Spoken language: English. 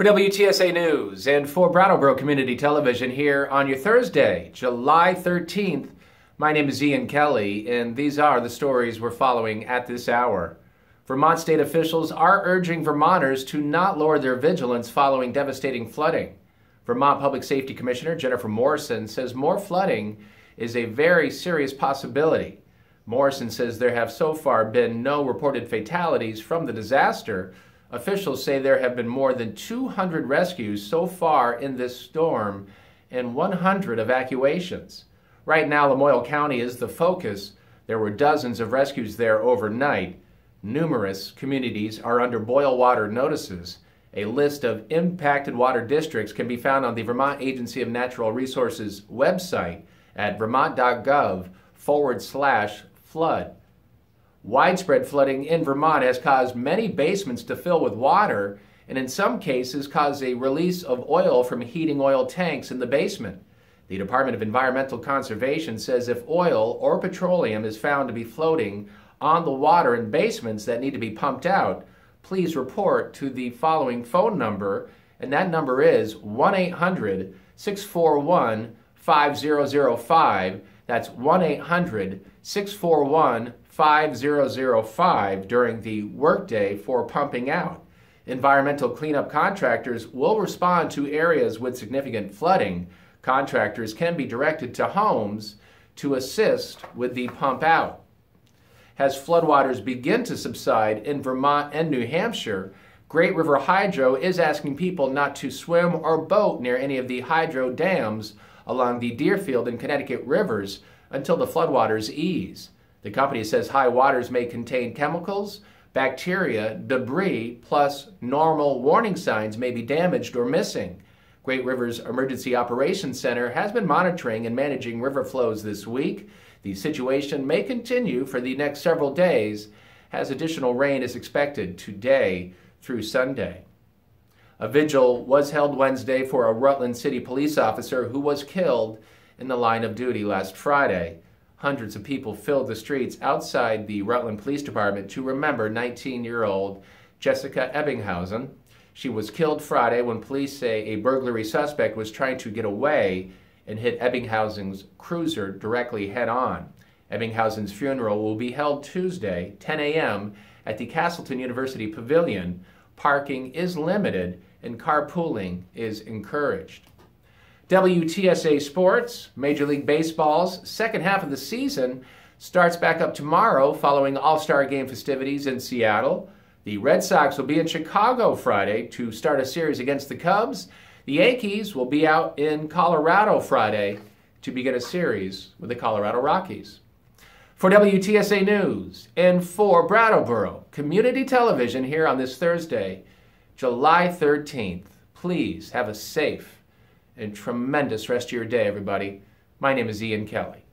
For WTSA News and for Brattleboro Community Television here on your Thursday, July 13th, my name is Ian Kelly, and these are the stories we're following at this hour. Vermont state officials are urging Vermonters to not lower their vigilance following devastating flooding. Vermont Public Safety Commissioner Jennifer Morrison says more flooding is a very serious possibility. Morrison says there have so far been no reported fatalities from the disaster, Officials say there have been more than 200 rescues so far in this storm and 100 evacuations. Right now, Lamoille County is the focus. There were dozens of rescues there overnight. Numerous communities are under boil water notices. A list of impacted water districts can be found on the Vermont Agency of Natural Resources website at vermont.gov forward slash flood. Widespread flooding in Vermont has caused many basements to fill with water and in some cases caused a release of oil from heating oil tanks in the basement. The Department of Environmental Conservation says if oil or petroleum is found to be floating on the water in basements that need to be pumped out, please report to the following phone number, and that number is 1 800 641 5005. That's 1 800 641 5005 during the workday for pumping out. Environmental cleanup contractors will respond to areas with significant flooding. Contractors can be directed to homes to assist with the pump out. As floodwaters begin to subside in Vermont and New Hampshire, Great River Hydro is asking people not to swim or boat near any of the hydro dams along the Deerfield and Connecticut rivers until the floodwaters ease. The company says high waters may contain chemicals, bacteria, debris, plus normal warning signs may be damaged or missing. Great Rivers Emergency Operations Center has been monitoring and managing river flows this week. The situation may continue for the next several days as additional rain is expected today through Sunday. A vigil was held Wednesday for a Rutland City police officer who was killed in the line of duty last Friday. Hundreds of people filled the streets outside the Rutland Police Department to remember 19 year old Jessica Ebbighausen. She was killed Friday when police say a burglary suspect was trying to get away and hit Ebbighausen's cruiser directly head on. Ebbighausen's funeral will be held Tuesday, 10 a.m., at the Castleton University Pavilion. Parking is limited and carpooling is encouraged. WTSA Sports, Major League Baseball's second half of the season starts back up tomorrow following All Star Game festivities in Seattle. The Red Sox will be in Chicago Friday to start a series against the Cubs. The Yankees will be out in Colorado Friday to begin a series with the Colorado Rockies. For WTSA News and for Brattleboro Community Television here on this Thursday, July 13th, please have a safe and tremendous rest of your day, everybody. My name is Ian Kelly.